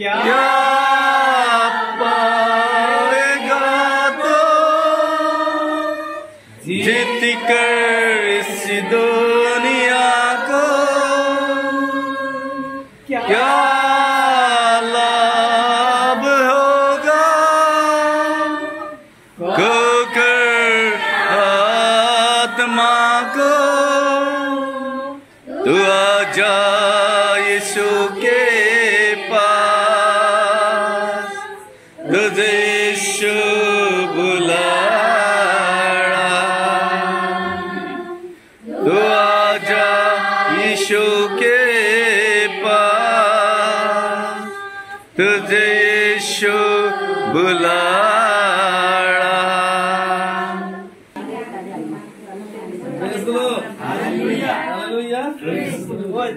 क्या पाएगा तो? जीत कर इस दुनिया को। क्या लाभ होगा? खोकर आत्मा को। तू आजा यीशु के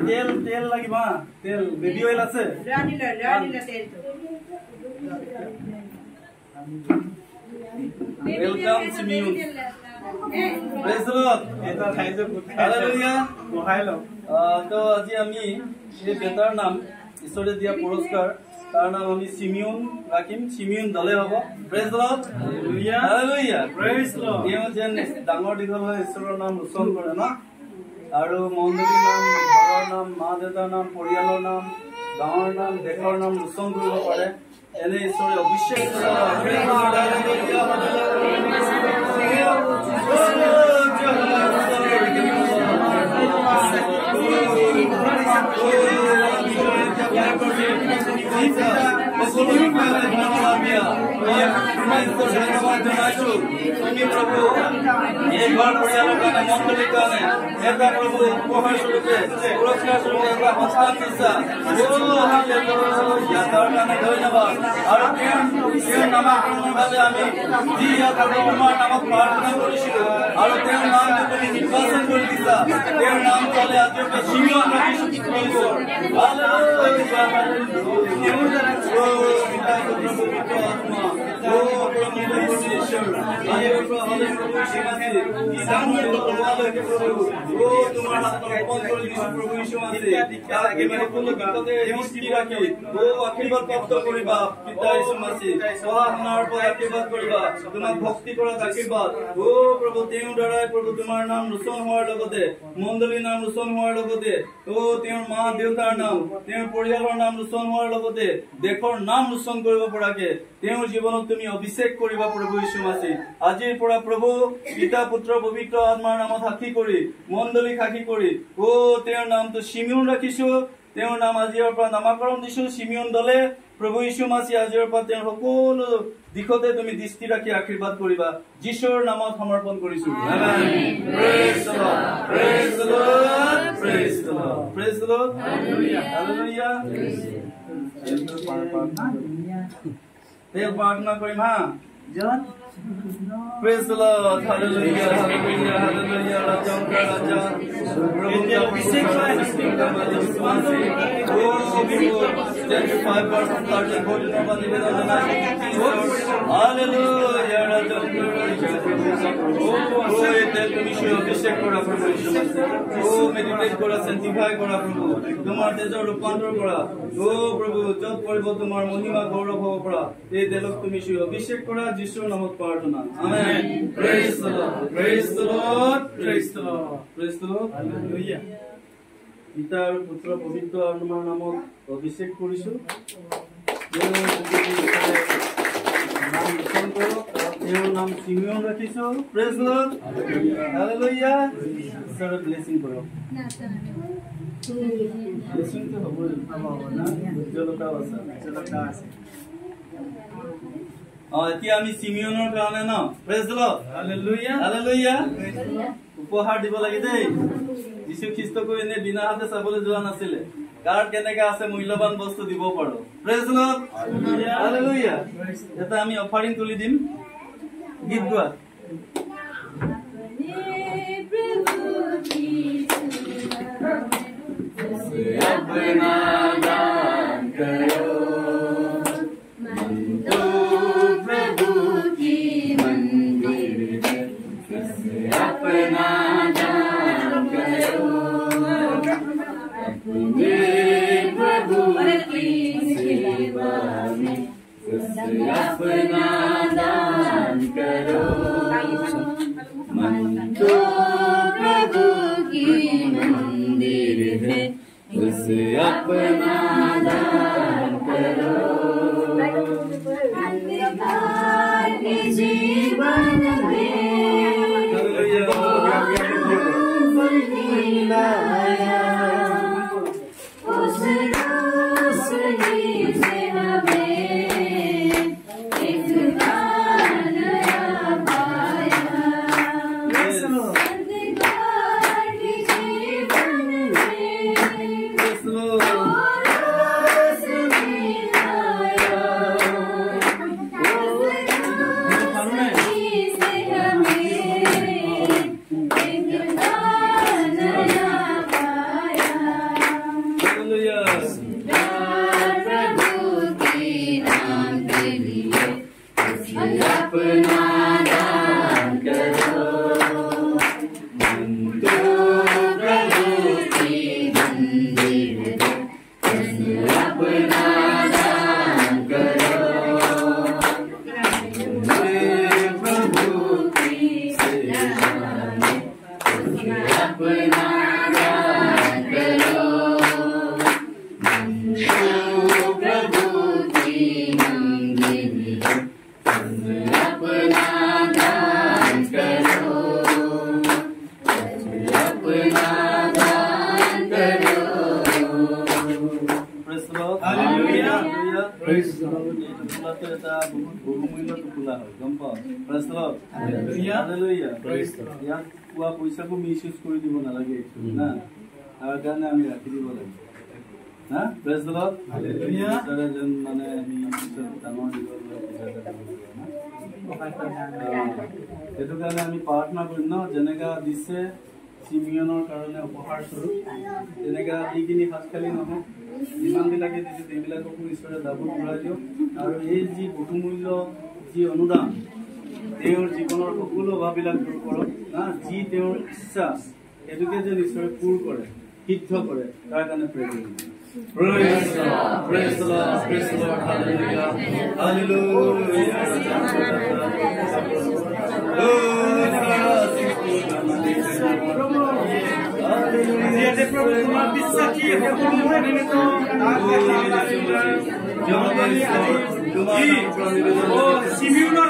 তেল তেল লাগিব হা তেল বেবি অইল আছে welcome Simeon praise the lord এটা খাইছো হালেলুয়া বহাই লও তো আজি আমি এই বেটাৰ নাম ঈশ্বৰে দিয়া পুৰস্কাৰ তাৰ নাম আমি চিমিউন ৰাখিম। চিমিউন দলে হ'ব। Praise the lord hallelujah hallelujah যেন ডাঙৰ দীঘল হৈ ঈশ্বৰৰ নাম উচ্চাৰণ কৰে ন? আৰু মণ্ডলীৰ নাম ঘৰৰ নাম মা দেউতাৰ নাম পৰিয়ালৰ নাম গাঁৱৰ নাম দেশৰ নাম উচ্চাৰণ কৰিব পাৰে। এনে ঈশ্বৰে অভিষেক ପାଇଁ ରୂପ ଧନ୍ୟବାଦ আমি নামক প্ৰাৰ্থনা কৰিছিলো আৰু তেওঁৰ নাম কৰি দিছা তেওঁৰ নাম চলে নাম ৰোচন হোৱাৰ লগতে মণ্ডলীৰ নাম ৰোচন হোৱাৰ লগতে অ তেওঁৰ মা দেউতাৰ নাম তেওঁৰ পৰিয়ালৰ নাম ৰোচন হোৱাৰ লগতে দেশৰ নাম ৰোচন কৰিব পৰাকে তেওঁৰ জীৱনত তুমি অভিষেক কৰিবা প্ৰভু যীশু মাছি আজিৰ পৰা প্ৰভু পিতা পুত্ৰ পবিত্ৰ আত্মাৰ নামত সাক্ষী কৰি মণ্ডলী সাক্ষী কৰি অ তেওঁৰ নামটো চিমিউন ৰাখিছো। তেওঁৰ নাম আজিৰ পৰা নামাকৰণ দিছো। চিমিউন দলে প্ৰভু যীশু মাছি আজিৰ পৰা তেওঁৰ সকলো দিশতে তুমি দৃষ্টি ৰাখি আশীৰ্বাদ কৰিবা। যীশুৰ নামত সমৰ্পণ কৰিছো। প্ৰাৰ্থনা কৰিম হা? Praise the Lord. Hallelujah. Hallelujah. Hallelujah. Raja ka Raja. Prabhu ka abhishek hai. Kingdom of the Vishwasi. Oh, people. Stand to five percent third and holy name of the Vedanta. Hallelujah. Raja ka Raja. Oh, এই তেল তুমি সে অভিষেক করা প্রভু ও meditate করা সেন্টিফাই করা প্রভু তোমার তেজৰ ৰূপান্তৰ কৰা ও প্ৰভু যত কৰিব তোমাৰ মহিমা গৌৰৱ হ'ব পৰা এই তেলক তুমি সে অভিষেক কৰা যীশুৰ নামত হালেলুয়া পিতা আৰু পুত্ৰ পবিত্ৰ আত্মাৰ নামত অভিষেক কৰিছো নাম কৰক তেওঁৰ নাম চিমিয়ন ৰাখিছো প্ৰেজ লৰ্ড হালেলুয়া ঈশ্বৰৰ ব্লেচিং কৰক হ'বই উজ্জ্বলতাও আছে উজ্জ্বলতা আছে। সিমিয়নৰ কাৰণে ন? প্ৰেছ উপহাৰ দিব লাগে দেই। যিশু খ্ৰীষ্টকো এনে বিনা হাতে চাবলৈ যোৱা নাছিলে। কাৰ কেনেকে আছে মূল্যৱান বস্তু দিব পাৰো। প্ৰেছ এটা আমি অফাৰিং তুলি দিম। গীত গোৱা। প্ৰভু है। उसे अपना दान करो। जीवन টোপোলাটো এটা বহুত বহুমূল্য টোপোলা হয় গম পাওঁ. ইয়াত পোৱা পইচাকো মিছ ইউজ কৰি দিব নালাগে না তাৰ কাৰণে আমি ৰাখি দিব লাগে যেন মানে আমি ডাঙৰ দীঘল। সেইটো কাৰণে আমি প্ৰাৰ্থনা কৰিম ন যেনেকা দিছে চিমিয়নৰ কাৰণে উপহাৰ তেনেকা এইখিনি সাজ খালি নহওক যিমানবিলাকে দিছে সেইবিলাককো ঈশ্বৰে ডাবুল ঘূৰাই দিয়ক আৰু এই যি বহুমূল্য যি অনুদান তেওঁৰ জীৱনৰ সকলো অভাৱবিলাক দূৰ কৰক না যি তেওঁৰ ইচ্ছা সেইটোকে যেন ঈশ্বৰে পূৰ কৰে সিদ্ধ কৰে তাৰ কাৰণে প্ৰে কৰিম Praise the Lord. Praise the Lord. Praise the Lord. Hallelujah. যিহেতু सिम्युलर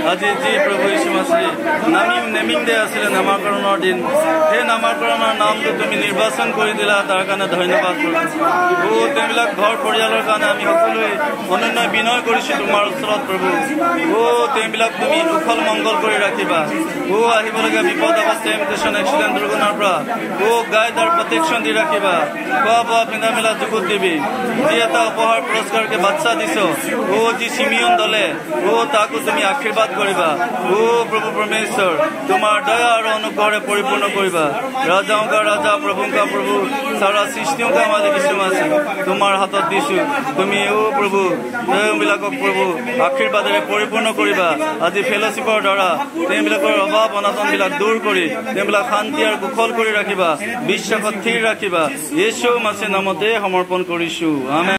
আজি যি প্ৰভু যীশু মাছি নামিম নেমিম দে আছিলে নামাকৰণৰ দিন সেই নামাকৰণৰ নামটো তুমি নিৰ্বাচন কৰি দিলা তাৰ কাৰণে ধন্যবাদ প্ৰভু তেওঁবিলাক ঘৰ পৰিয়ালৰ কাৰণে আমি সকলোৱে অনন্য বিনয় কৰিছোঁ তোমাৰ ওচৰত প্ৰভু অ' তেওঁবিলাক তুমি কুশল মংগল কৰি ৰাখিবা অ' আহিবলগীয়া বিপদ ইমিটেশ্যন এক্সিডেণ্ট দুৰ্ঘটনাৰ পৰা অ' গাই তাৰ প্ৰটেকশ্যন দি ৰাখিবা খোৱা বোৱা পিন্ধা মেলা যুগুত দিবি যি এটা উপহাৰ পুৰস্কাৰকে বাচ্চা দিছ অ' যি চিমিয়ন দলে অ' তাকো তুমি আশীৰ্বাদ কৰিবা। অ' প্ৰভু পৰমেশ্বৰ তোমাৰ দয়া আৰু অনুগ্ৰহে পৰিপূৰ্ণ কৰিবা। ৰাজাওঁকা ৰাজা প্ৰভুংকা প্ৰভু চাৰা সৃষ্টিওঁকা মাজে কিছু আছে। তোমাৰ হাতত দিছো। তুমি অ' প্ৰভু তেওঁবিলাকক প্ৰভু আশীৰ্বাদেৰে পৰিপূৰ্ণ কৰিবা। আজি ফেলশ্বিপৰ দ্বাৰা তেওঁবিলাকৰ অভাৱ অনাটনবিলাক দূৰ কৰি তেওঁবিলাক শান্তি আৰু কুশল কৰি ৰাখিবা। বিশ্বাসত স্থিৰ ৰাখিবা। য়েশু মাছে নামতে সমৰ্পণ কৰিছো। আমেন।